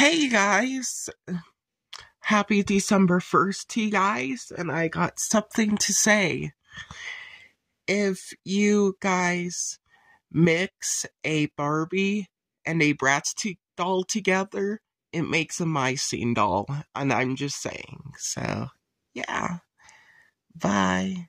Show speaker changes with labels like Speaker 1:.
Speaker 1: Hey guys, happy December 1st to you guys, and I got something to say. If you guys mix a Barbie and a Bratz doll together, it makes a My Scene doll, and I'm just saying. So, yeah. Bye.